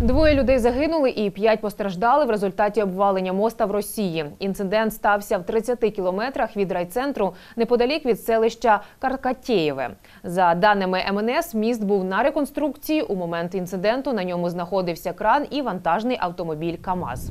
Двоє людей загинули і п'ять постраждали в результаті обвалення моста в Росії. Інцидент стався в 30 кілометрах від райцентру неподалік від селища Каркатєєве. За даними МНС, міст був на реконструкції. У момент інциденту на ньому знаходився кран і вантажний автомобіль КАМАЗ.